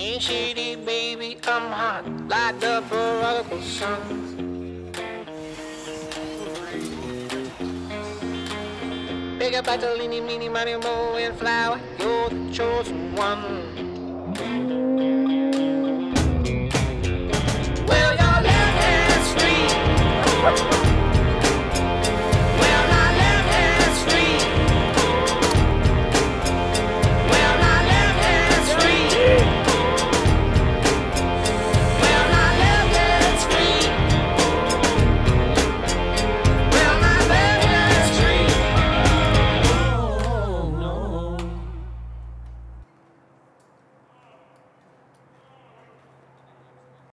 Ain't shady, baby, I'm hot like the prodigal son. Bigger, up Bartolini, mini, money, mo, and flower, you're the chosen one.